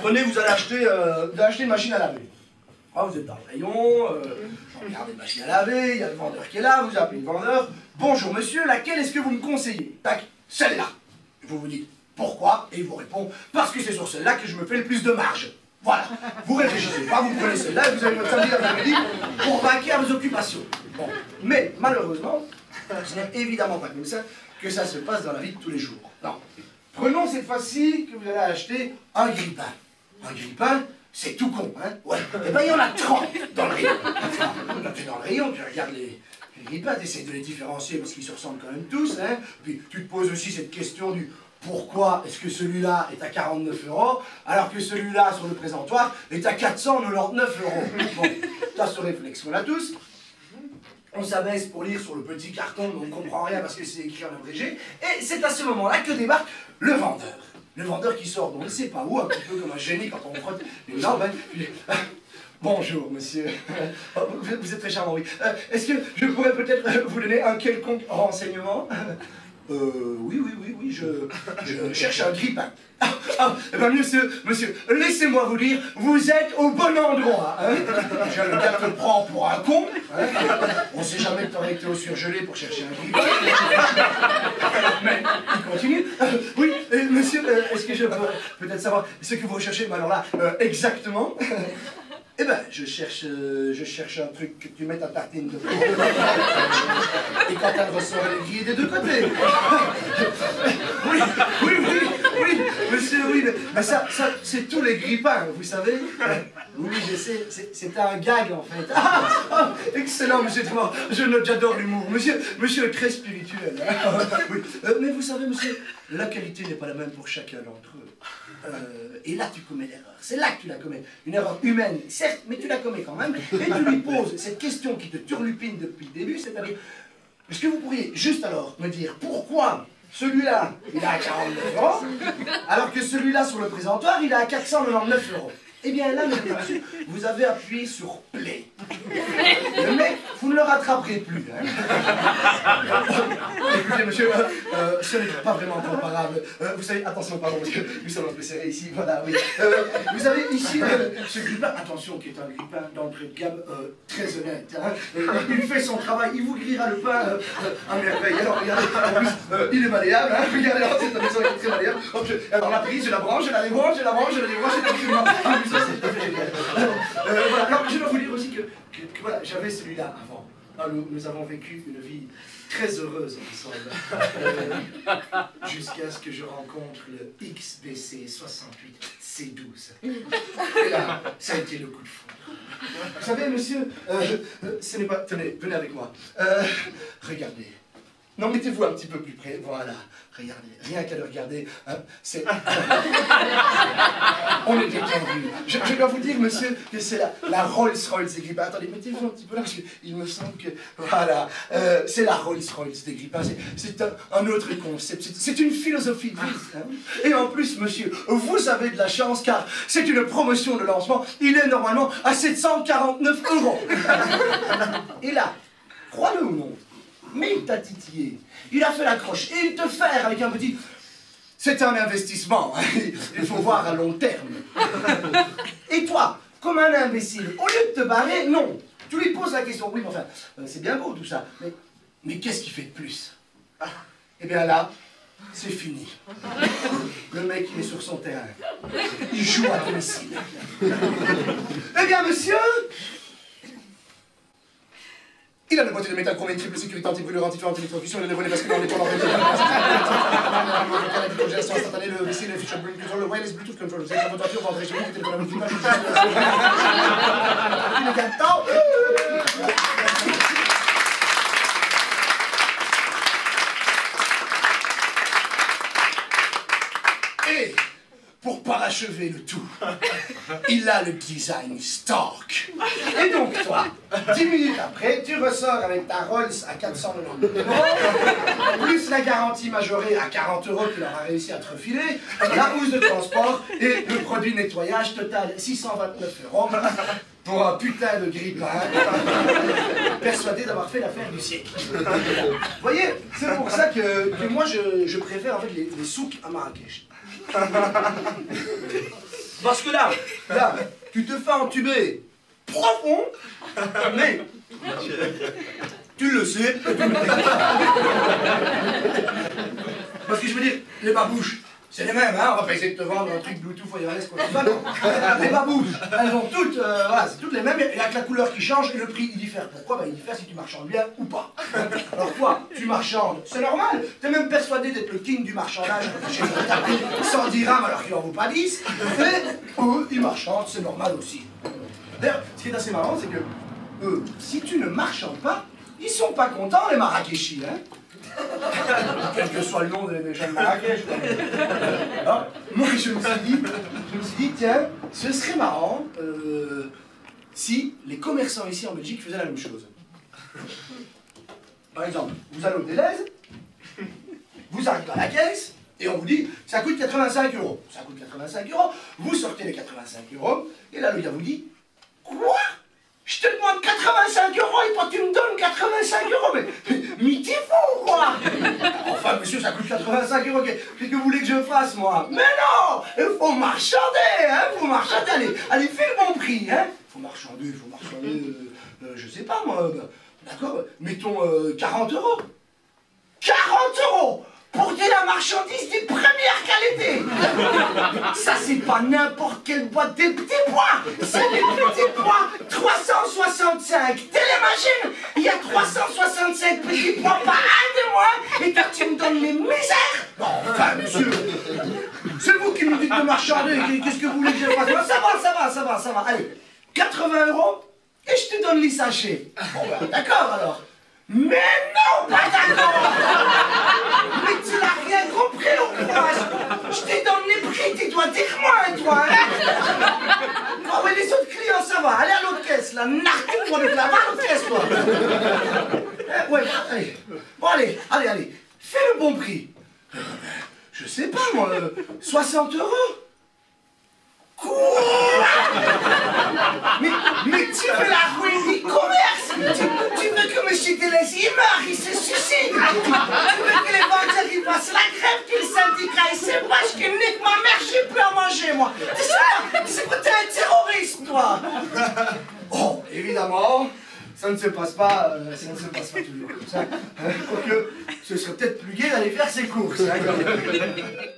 Prenez, vous allez acheter, euh, vous allez acheter une machine à laver. Ah, vous êtes dans le rayon, euh, vous regardez une machine à laver, il y a le vendeur qui est là, vous appelez le vendeur. Bonjour monsieur, laquelle est-ce que vous me conseillez? Tac, celle-là. Vous vous dites pourquoi? Et il vous répond parce que c'est sur celle-là que je me fais le plus de marge. Voilà. Vous réfléchissez pas, vous prenez celle-là et vous avez votre samedi après-midi pour vaquer à vos occupations. Bon. Mais malheureusement, ce n'est évidemment pas comme ça que ça se passe dans la vie de tous les jours. Non. Prenons cette fois-ci que vous allez acheter un grille-pain. Un grille-pain, c'est tout con, hein. Eh ben, il y en a 30 dans le rayon. Tu es dans le rayon, tu regardes les, les grille-pains, tu essaies de les différencier parce qu'ils se ressemblent quand même tous, hein Puis tu te poses aussi cette question du pourquoi est-ce que celui-là est à 49 euros alors que celui-là sur le présentoir est à 499 euros Bon, tu as ce réflexe a tous. On s'abaisse pour lire sur le petit carton, mais on ne comprend rien parce que c'est écrit en abrégé. Et c'est à ce moment-là que débarque le vendeur. Le vendeur qui sort, on ne sait pas où, un petit peu comme un génie quand on frotte les jambes. hein. Ah, Bonjour, monsieur. Oh, Vous vous êtes très charmant, oui. Euh, Est-ce que je pourrais peut-être euh, vous donner un quelconque renseignement? Euh, oui, oui, oui, oui, je, cherche un grippin. Ah, ah, eh ben, monsieur, monsieur, laissez-moi vous dire, vous êtes au bon endroit. Hein le gars te prend pour un con. hein. On sait jamais que t'aurais été au surgelé pour chercher un grippin. Mais il continue. Oui, monsieur, euh, est-ce que je peux peut-être savoir ce que vous recherchez? Alors là, euh, exactement. Eh ben, je cherche, euh, je cherche un truc que tu mets ta tartine de Elle est grillée des deux côtés. Oui, oui, oui, oui, monsieur, oui, mais, ça, ça c'est tous les grippins, vous savez. Oui, je sais, c'est- un gag en fait. Ah, ah, excellent, monsieur Dumont, j'adore l'humour. Monsieur, monsieur est très spirituel. Oui. Euh, mais vous savez, monsieur, la qualité n'est pas la même pour chacun d'entre eux. Euh, et là, tu commets l'erreur. C'est là que tu la commets. Une erreur humaine, certes, mais tu la commets quand même. Et tu lui poses cette question qui te turlupine depuis le début, c'est-à-dire, est-ce que vous pourriez juste alors me dire pourquoi celui-là, il est à 49 euros, alors que celui-là sur le présentoir, il est à 499 euros? Eh bien là, mesdames vous avez appuyé sur play. Vous ne le rattraperez plus. hein. Écoutez, monsieur, euh, euh, ce n'est pas vraiment comparable. Euh, vous savez, attention, pardon, monsieur, nous sommes un peu serrés ici, voilà, oui. Vous avez ici ce grippin, attention, qui est un grippin d'entrée de gamme très honnête. hein. Il fait son travail, il vous grillera le pain à merveille. Alors, regardez, il est malléable, hein. regardez, alors, c'est un maison est très malléable. Alors, la prise, je la branche, je la débranche, je la branche, je la débranche, c'est génial. Euh, voilà, alors, je dois vous dire aussi que, voilà, j'avais celui-là. Ah, nous, nous avons vécu une vie très heureuse ensemble. Euh, Jusqu'à ce que je rencontre le XBC 68 C12. Et là, ça a été le coup de foudre. Vous savez, monsieur, euh, euh, ce n'est pas. Tenez, venez avec moi. Euh, regardez. Non, mettez-vous un petit peu plus près. Voilà. Regardez. Rien qu'à le regarder, hein, c'est. On est détendu. Je, je dois vous dire, monsieur, que c'est la, la Rolls-Royce des grippins. Attendez, mettez-vous un petit peu là, parce qu'il me semble que. Voilà. Euh, c'est la Rolls-Royce des grippins. C'est- C'est un, un autre concept. C'est- C'est une philosophie de vie. hein. Et en plus, monsieur, vous avez de la chance, car c'est une promotion de lancement. Il est normalement à 749 euros. Et là, crois-le ou non, mais il t'a titillé. Il a fait la croche. Et il te fait avec un petit. C'est un investissement. Il faut voir à long terme. Et toi, comme un imbécile, au lieu de te barrer, non. Tu lui poses la question. Oui, mais enfin, euh, c'est bien beau tout ça. Mais, mais qu'est-ce qu'il fait de plus? Eh bien là, c'est fini. Le mec, il est sur son terrain. Il joue à domicile. Eh bien, monsieur, il a le boîtier de métal chromé, triple sécurité, anti-feu, anti-électrocution, il a le volet basculant, l'épaule en congélation instantanée, le le le voiture, le quel temps Et pour parachever le tout, il a le design Stark. Et donc toi, 10 minutes après, tu ressors avec ta Rolls à 499 euros, plus la garantie majorée à 40 euros qu'il aura réussi à te refiler, la housse de transport et le produit nettoyage total 629 euros pour un putain de grippin persuadé d'avoir fait l'affaire du siècle. Vous voyez, c'est pour ça que, que moi je, préfère en les souks à Marrakech. Parce que là, là, tu te fais entuber profond, mais tu le sais. Parce que je veux dire, les babouches, c'est les mêmes, hein, on va pas essayer de te vendre un truc Bluetooth wireless quoi. Les babouches, elles ont toutes, euh, voilà, c'est toutes les mêmes, il y a que la couleur qui change et le prix il diffère. Pourquoi? Bah, Il diffère si tu marchandes bien ou pas. Alors toi, tu marchandes, c'est normal, t'es même persuadé d'être le king du marchandage, chez les 100 dirhams alors qu'il en vaut pas 10, et eux, ils marchandent, c'est normal aussi. D'ailleurs, ce qui est assez marrant, c'est que eux, si tu ne marchandes pas, ils sont pas contents les Marrakechis, hein quel que soit le nom des gens de Marrakech. Alors, moi, je me suis dit, je me suis dit, tiens, ce serait marrant euh, si les commerçants ici en Belgique faisaient la même chose. Par exemple, vous allez au Deleuze, vous arrivez à la caisse, et on vous dit, ça coûte 85 euros. Ça coûte 85 euros, vous sortez les 85 euros, et là, le gars vous dit, quoi? Je te demande 85 euros et toi tu me donnes 85 euros, mais, mais, t'es fou quoi Enfin ça coûte 85 euros, qu'est-ce que vous voulez que je fasse moi? Mais non Il faut marchander, hein Faut marchander, allez, allez, fais le bon prix, hein Faut marchander, faut marchander, euh, euh, je sais pas moi, bah, d'accord Mettons 40 euh, euros. 40 euros pour de la marchandise de première qualité. Ça, c'est pas n'importe quelle boîte de petits pois. C'est des petits pois 365. T'imagines Il y a 365 petits pois par moi et toi, tu me donnes les misères Non, enfin, monsieur, c'est vous qui me dites de marchander. Qu'est-ce que vous voulez que je fasse Ça va, ça va, ça va, ça va. Allez, 80 euros et je te donne les sachets. Ben, d'accord alors. Mais non, pas d'accord Mais tu n'as rien compris ou quoi Je te donne les prix, tu dois dire moi, toi hein mais les autres clients, ça va. Allez à l'autre caisse, là, narque-moi avec la l'autre caisse, toi Ouais, allez. Bon, allez, allez, allez. Fais le bon prix. Je sais pas, moi, 60 euros Quoi mais, tu veux la ruine du commerce tu, veux que M. Deleuze il meure, il se suicide Tu veux que les vendeurs ils fassent la grève, que le syndicat il se bâche, que ma mère, j'ai plus à manger moi C'est ça C'est que t'es un terroriste toi Oh, évidemment ça ne se passe pas, euh, ça ne se passe pas toujours comme ça. Hein, quoique, ce serait peut-être plus gai d'aller faire ses courses. Hein,